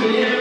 Yeah.